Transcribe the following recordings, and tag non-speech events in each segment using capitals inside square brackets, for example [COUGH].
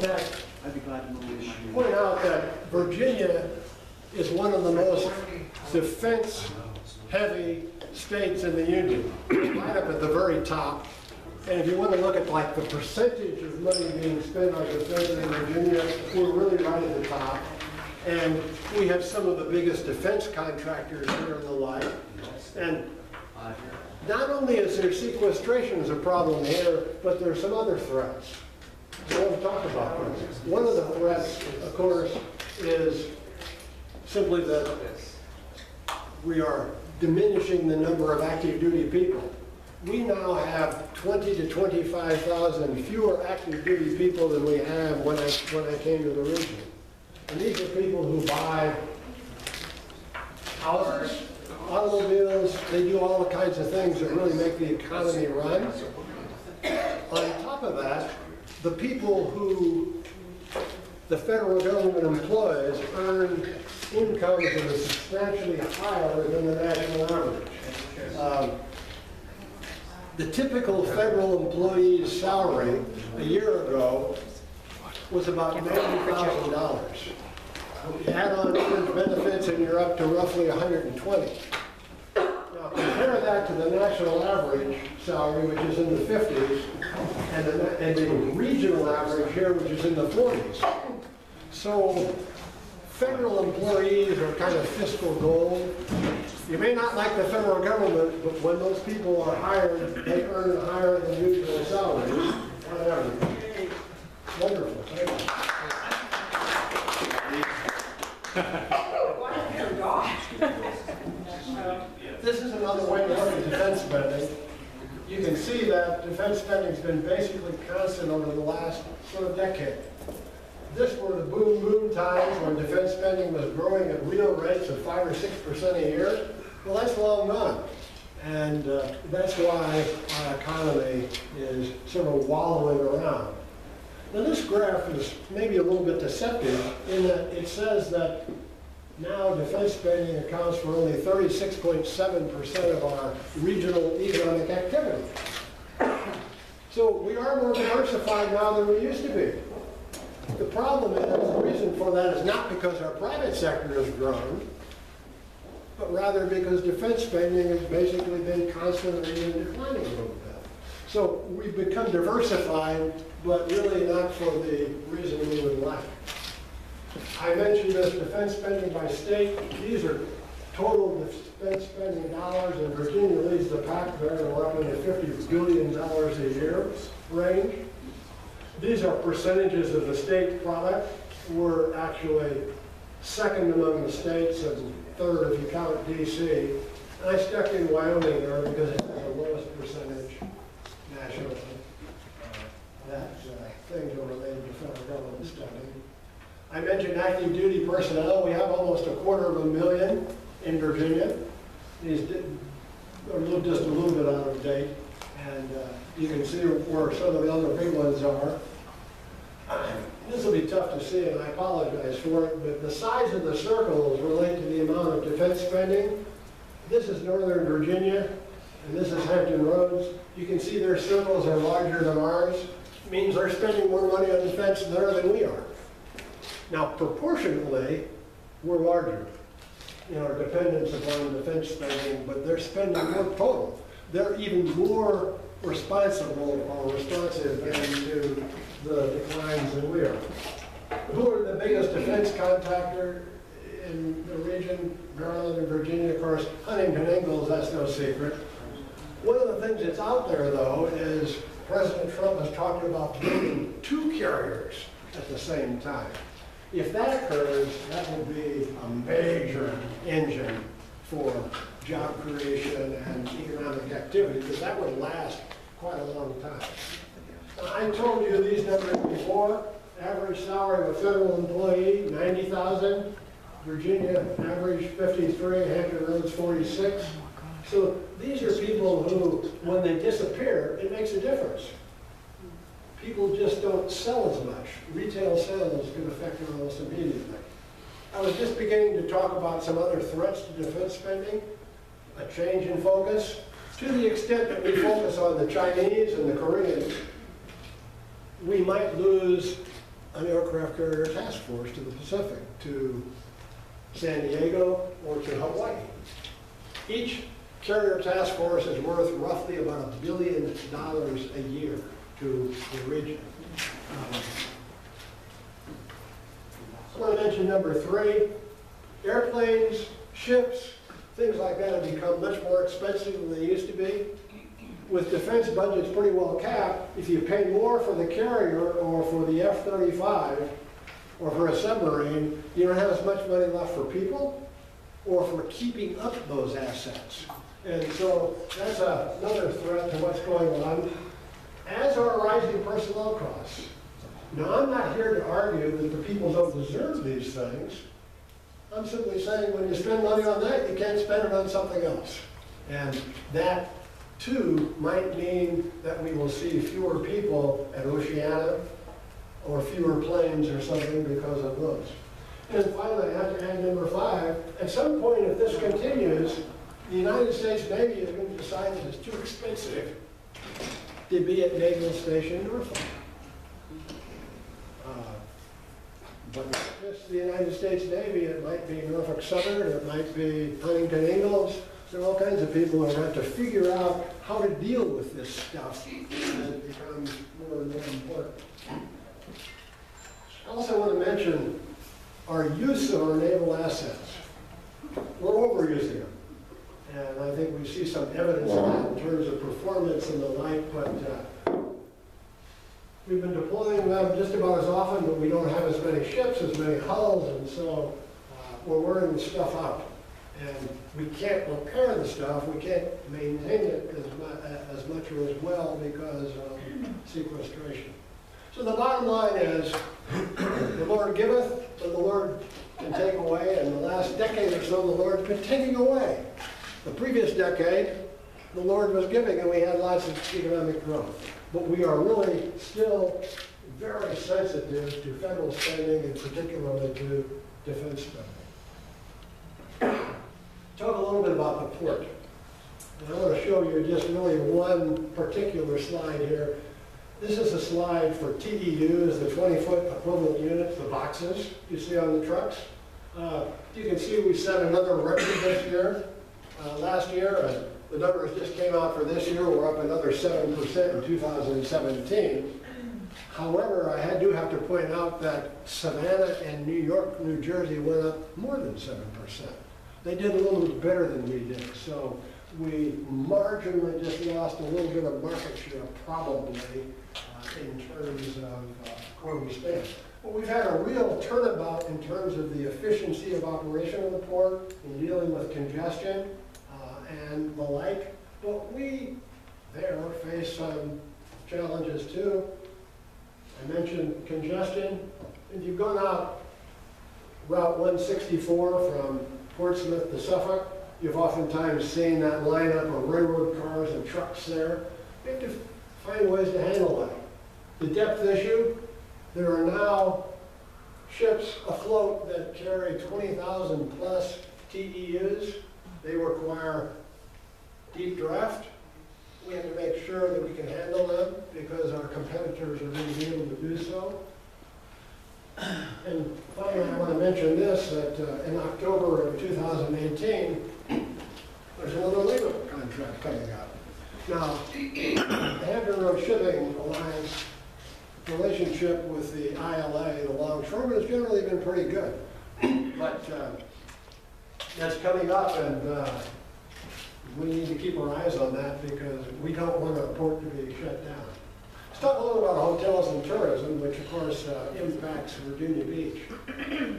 that, I'd be glad to move my point out that Virginia is one of the most defense-heavy states in the Union, right up at the very top. And if you want to look at like the percentage of money being spent on defense in Virginia, we're really right at the top. And we have some of the biggest defense contractors here in the like. And not only is there sequestration as a problem here, but there's some other threats. Talk about. One of the threats, of course, is simply that we are diminishing the number of active duty people. We now have 20 to 25,000 fewer active duty people than we have when I, when I came to the region. And these are people who buy houses, automobiles, they do all the kinds of things that really make the economy run. On top of that, the people who the federal government employs earn incomes that are substantially higher than the national average. Um, The typical federal employee's salary a year ago was about ninety thousand dollars. Add on fringe benefits and you're up to roughly hundred and twenty. Now compare that to the national average salary, which is in the fifties, and the, and the regional average here, which is in the forties. So federal employees are kind of fiscal gold. You may not like the federal government, but when those people are hired, they earn higher than usual salaries on average. Wonderful, thank you. This is another way to look at defense spending. You can see that defense spending's been basically constant over the last sort of decade. This were the boom boom times when defense spending was growing at real rates of five or six percent a year. Well, that's long gone. And uh, that's why our economy is sort of wallowing around. Now, this graph is maybe a little bit deceptive in that it says that now defense spending accounts for only 36.7% of our regional economic activity. So we are more diversified now than we used to be. The problem is, the reason for that is not because our private sector has grown, but rather because defense spending has basically been constantly in declining a little bit. So we've become diversified, but really not for the reason we would like. I mentioned this defense spending by state. These are total defense spending dollars, and Virginia leads the pack there, up in the $50 billion a year range. These are percentages of the state product. We're actually second among the states and third if you count DC. And I stuck in Wyoming there because it has the lowest percentage nationally. uh, That uh, things are related to federal government spending. Mentioned active duty personnel. We have almost a quarter of a million in Virginia. These are a little, just a little bit out of date. And uh, you can see where some of the other big ones are. This will be tough to see, and I apologize for it, but the size of the circles relate to the amount of defense spending. This is Northern Virginia, and this is Hampton Roads. You can see their circles are larger than ours. Means they're spending more money on defense there than we are. Now, proportionately, we're larger in our dependence upon defense spending, but they're spending more total. They're even more responsible or responsive to the declines than we are. Who are the biggest defense contractor in the region, Maryland and Virginia? Of course, Huntington Ingalls, that's no secret. One of the things that's out there, though, is President Trump has talked about building two carriers at the same time. If that occurs, that will be a major engine for job creation and economic activity, because that would last quite a long time. I told you these numbers before. Average salary of a federal employee, ninety thousand. Virginia, average fifty-three, Hampton Roads, forty-six. So these are people who, when they disappear, it makes a difference. People just don't sell as much. Retail sales can affect almost immediately. I was just beginning to talk about some other threats to defense spending, a change in focus. To the extent that we focus on the Chinese and the Koreans, we might lose an aircraft carrier task force to the Pacific, to San Diego or to Hawaii. Each carrier task force is worth roughly about a billion dollars a year to the region. Um, I want to mention number three, airplanes, ships, things like that have become much more expensive than they used to be. With defense budgets pretty well capped, if you pay more for the carrier or for the F-35 or for a submarine, you don't have as much money left for people or for keeping up those assets. And so that's another threat to what's going on, as are rising personnel costs. Now, I'm not here to argue that the people don't deserve these things. I'm simply saying when you spend money on that, you can't spend it on something else. And that, too, might mean that we will see fewer people at Oceana or fewer planes or something because of those. And finally, I have to add number five, at some point, if this continues, the United States Navy is going to decide that it's too expensive to be at Naval Station Norfolk. Uh, But just the United States Navy, it might be Norfolk Southern, it might be Huntington Ingalls. There are all kinds of people who have to figure out how to deal with this stuff as it becomes more and more important. I also want to mention our use of our naval assets. We're overusing them. And I think we see some evidence of that in terms of performance and the like, but uh, we've been deploying them just about as often, but we don't have as many ships, as many hulls, and so uh, we're wearing the stuff out. And we can't repair the stuff, we can't maintain it as mu, as much or as well because of sequestration. So the bottom line is, the Lord giveth, but the Lord can take away, and the last decade or so, the Lord's been taking away. The previous decade, the Lord was giving, and we had lots of economic growth. But we are really still very sensitive to federal spending, and particularly to defense spending. Talk a little bit about the port. And I want to show you just really one particular slide here. This is a slide for TEUs, the 20-foot equivalent units, the boxes you see on the trucks. Uh, You can see we set another record this year. Uh, Last year, and the numbers just came out for this year, we're up another 7% in 2017. However, I do have to point out that Savannah and New York, New Jersey went up more than 7%. They did a little bit better than we did, so we marginally just lost a little bit of market share probably uh, in terms of uh, we stand. But we've had a real turnabout in terms of the efficiency of operation of the port, in dealing with congestion uh, and the like. But we there face some challenges too. I mentioned congestion. If you've gone out Route 164 from Portsmouth to Suffolk, you've oftentimes seen that lineup of railroad cars and trucks there. You have to find ways to handle that. The depth issue, there are now ships afloat that carry 20,000 plus TEUs. They require deep draft. We have to make sure that we can handle them because our competitors are going to be able to do so. And finally, I want to mention this, that uh, in October of 2018, there's another labor contract coming up. Now, the Hampton Road Shipping Alliance relationship with the ILA, the longshoremen, has generally been pretty good. But uh, that's coming up, and uh, we need to keep our eyes on that because we don't want our port to be shut down. Let's talk a little about hotels and tourism, which of course uh, impacts Virginia Beach. [CLEARS THROAT]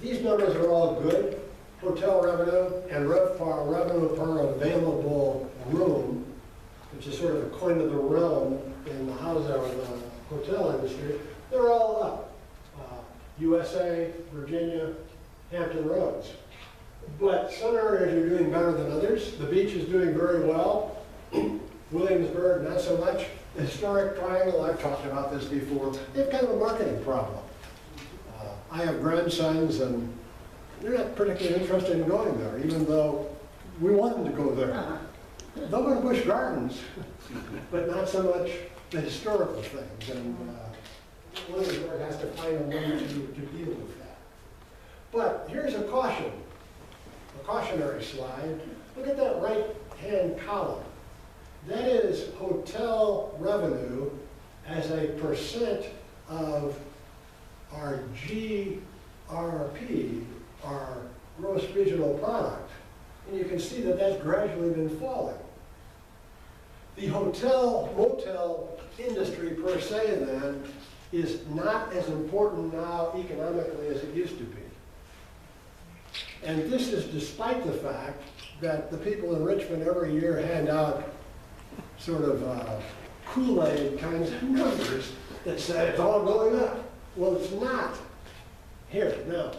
These numbers are all good. Hotel revenue and RevPAR, revenue per available room, which is sort of the coin of the realm in the house or the hotel industry, they're all up. Uh, USA, Virginia, Hampton Roads. But some areas are doing better than others. The beach is doing very well. [CLEARS THROAT] Williamsburg, not so much. The Historic Triangle, I've talked about this before, they've kind of a marketing problem. Uh, I have grandsons and they're not particularly interested in going there, even though we want them to go there. They'll go to Busch Gardens, but not so much the historical things. And uh, Williamsburg has to find a way to, to deal with that. But here's a caution, cautionary slide. Look at that right-hand column. That is hotel revenue as a percent of our GRP, our gross regional product. And you can see that that's gradually been falling. The hotel motel industry per se then is not as important now economically as it used to be. And this is despite the fact that the people in Richmond every year hand out sort of uh, Kool-Aid kinds of numbers that say it's all going up. Well, it's not. Here, now,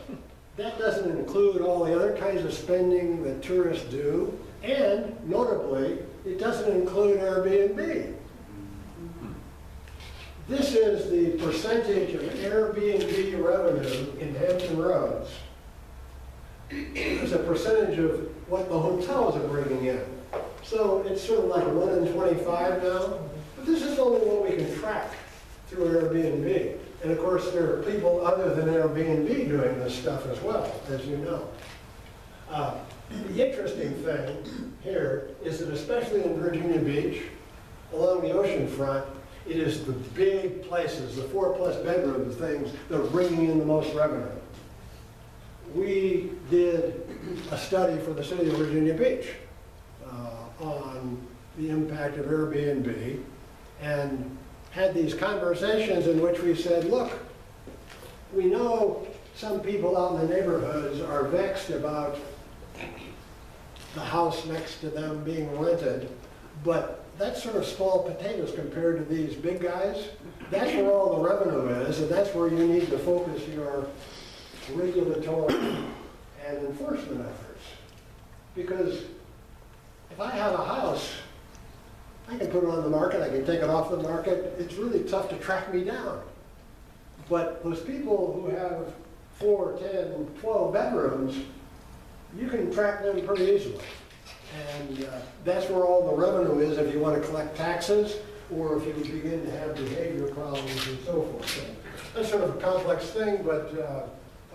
that doesn't include all the other kinds of spending that tourists do, and notably, it doesn't include Airbnb. This is the percentage of Airbnb revenue in Hampton Roads. It's a percentage of what the hotels are bringing in. So it's sort of like one in 25 now, but this is only what we can track through Airbnb. And of course, there are people other than Airbnb doing this stuff as well, as you know. Uh, The interesting thing here is that especially in Virginia Beach, along the ocean front, it is the big places, the four-plus bedroom things that are bringing in the most revenue. We did a study for the city of Virginia Beach uh, on the impact of Airbnb and had these conversations in which we said, look, we know some people out in the neighborhoods are vexed about the house next to them being rented, but that's sort of small potatoes compared to these big guys. That's where all the revenue is, and that's where you need to focus your regulatory and enforcement efforts. Because if I have a house, I can put it on the market, I can take it off the market, it's really tough to track me down. But those people who have four, 10, 12 bedrooms, you can track them pretty easily. And uh, that's where all the revenue is if you want to collect taxes or if you begin to have behavior problems and so forth. So That's sort of a complex thing, but uh,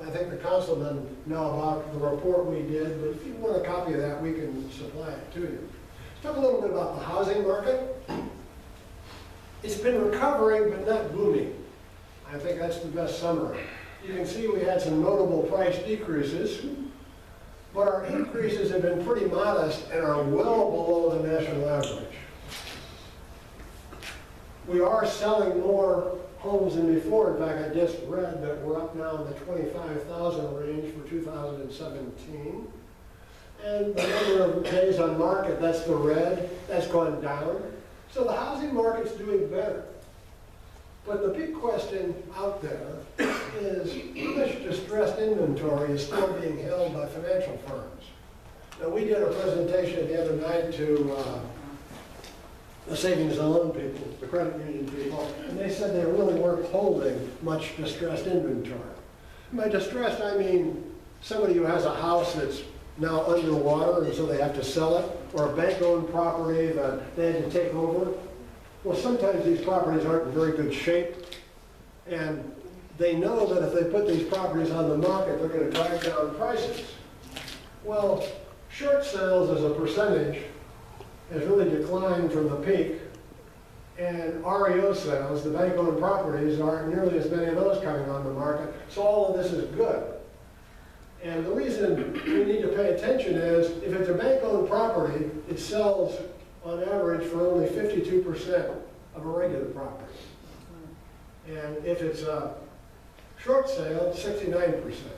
I think the councilmen know about the report we did, but if you want a copy of that, we can supply it to you. Let's talk a little bit about the housing market. It's been recovering, but not booming. I think that's the best summary. You can see we had some notable price decreases, but our increases have been pretty modest and are well below the national average. We are selling more homes than before. In fact, I just read that we're up now in the 25,000 range for 2017. And the number of days on market, that's the red, that's gone down. So the housing market's doing better. But the big question out there is how much distressed inventory is still being held by financial firms? Now, we did a presentation the other night to uh, the savings and loan people, the credit union people, and they said they really weren't holding much distressed inventory. By distressed, I mean somebody who has a house that's now underwater and so they have to sell it, or a bank-owned property that they had to take over. Well, sometimes these properties aren't in very good shape, and they know that if they put these properties on the market, they're gonna drive down prices. Well, short sales as a percentage has really declined from the peak, and REO sales, the bank-owned properties, aren't nearly as many of those coming on the market, so all of this is good. And the reason we need to pay attention is, if it's a bank-owned property, it sells on average for only fifty-two percent of a regular property. And if it's a short sale, sixty-nine percent.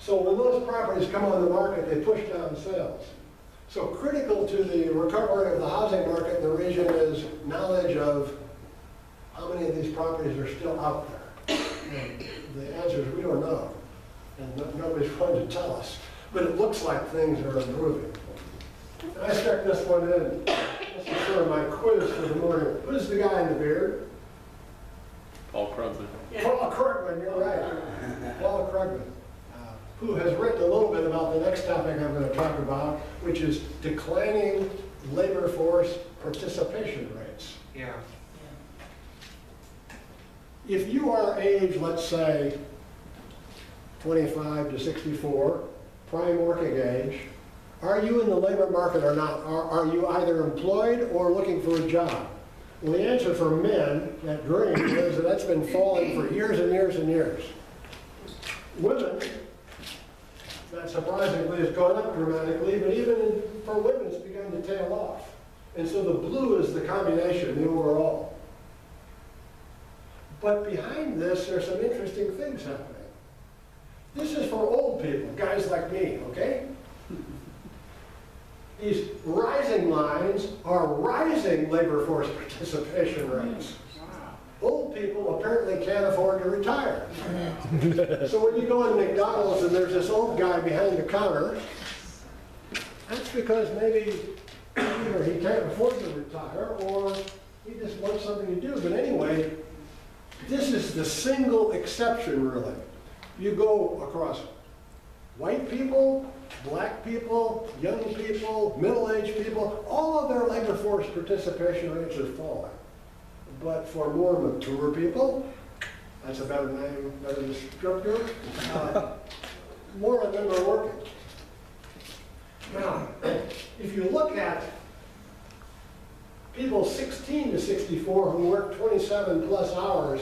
So when those properties come on the market, they push down sales. So critical to the recovery of the housing market in the region is knowledge of how many of these properties are still out there. And the answer is we don't know, and no- nobody's going to tell us. But it looks like things are improving. And I stuck this one in. This is sort of my quiz for the morning. Who's the guy in the beard? Paul Krugman. Paul Krugman, you're right. Paul Krugman, uh, who has written a little bit about the next topic I'm going to talk about, which is declining labor force participation rates. Yeah. If you are age, let's say, 25 to 64, prime working age, are you in the labor market or not? Are, are you either employed or looking for a job? Well, the answer for men, that dream, is that that's been falling for years and years and years. Women, that surprisingly has gone up dramatically, but even for women, it's begun to tail off. And so the blue is the combination, the overall. But behind this, there's some interesting things happening. This is for old people, guys like me, okay? [LAUGHS] These rising lines are rising labor force [LAUGHS] participation rates. Old people apparently can't afford to retire. [LAUGHS] So when you go in McDonald's and there's this old guy behind the counter, that's because maybe either he can't afford to retire or he just wants something to do. But anyway, this is the single exception, really. You go across white people, black people, young people, middle-aged people, all of their labor force participation rates are falling. But for more mature people, that's a better name, better descriptor, uh, [LAUGHS] more of them are working. Now, if you look at people 16 to 64 who work 27 plus hours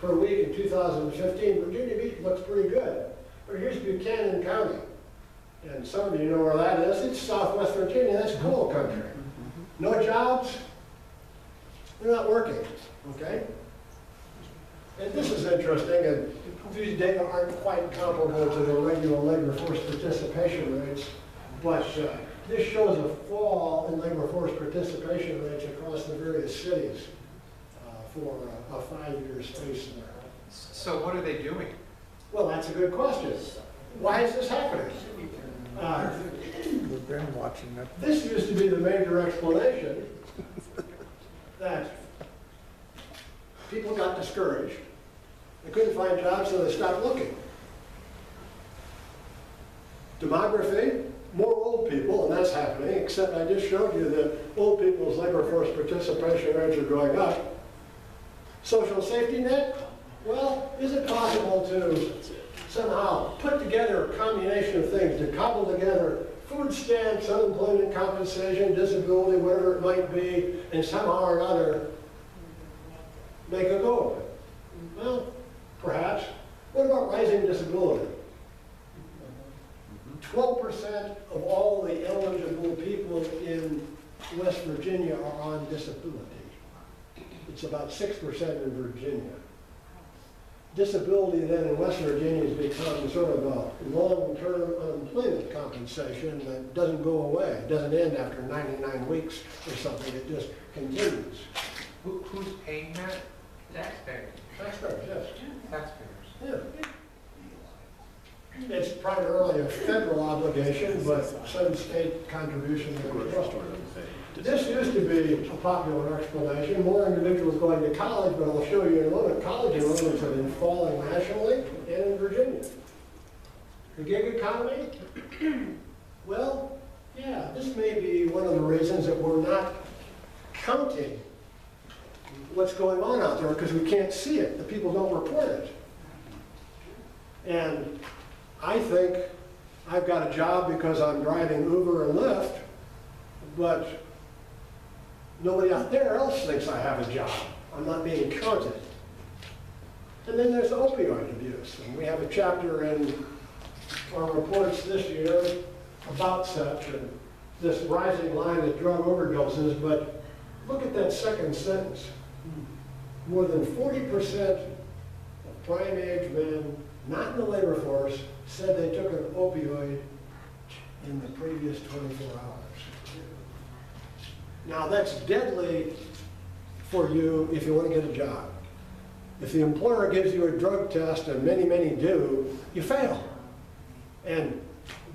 per week in 2015, Virginia Beach looks pretty good. But here's Buchanan County. And some of you know where that is. It's southwest Virginia. That's coal country. No jobs. They're not working, okay? And this is interesting, and these data aren't quite comparable to the regular labor force participation rates, but uh, this shows a fall in labor force participation rates across the various cities uh, for a- a five-year space there. So what are they doing? Well, that's a good question. Why is this happening? Uh, We've been watching it. This used to be the major explanation that people got discouraged. They couldn't find jobs, so they stopped looking. Demography, more old people, and that's happening, except I just showed you that old people's labor force participation rates are going up. Social safety net, well, is it possible to somehow put together a combination of things, to cobble together food stamps, unemployment compensation, disability, whatever it might be, and somehow or another make a go of it? Well, perhaps. What about rising disability? Twelve percent of all the eligible people in West Virginia are on disability. It's about six percent in Virginia. Disability then in West Virginia has become sort of a long-term unemployment compensation that doesn't go away. It doesn't end after 99 weeks or something, it just continues. Who, who's paying that? Taxpayers. Taxpayers, yes. Taxpayers. Yeah. It's primarily a federal obligation, but some state contribution as well. This used to be a popular explanation, more individuals going to college, but I'll show you in a moment, college enrollments have been falling nationally and in Virginia. The gig economy? [CLEARS THROAT] Well, yeah, this may be one of the reasons that we're not counting what's going on out there, because we can't see it, the people don't report it. And I think I've got a job because I'm driving Uber and Lyft, but nobody out there else thinks I have a job. I'm not being counted. And then there's opioid abuse, and we have a chapter in our reports this year about such, and this rising line of drug overdoses, but look at that second sentence. More than forty percent of prime age men, not in the labor force, said they took an opioid in the previous twenty-four hours. Now, that's deadly for you if you want to get a job. If the employer gives you a drug test, and many, many do, you fail. And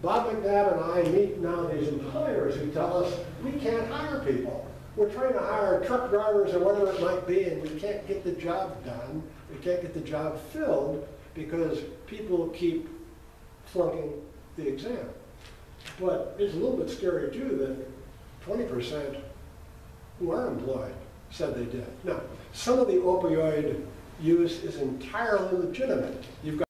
Bob McNab and I meet now these employers who tell us, we can't hire people. We're trying to hire truck drivers or whatever it might be, and we can't get the job done. We can't get the job filled because people keep flunking the exam. But it's a little bit scary too that twenty percent who are employed said they did. Now, some of the opioid use is entirely legitimate. You've got